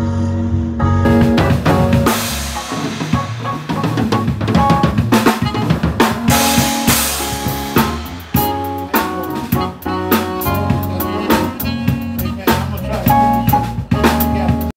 Bye.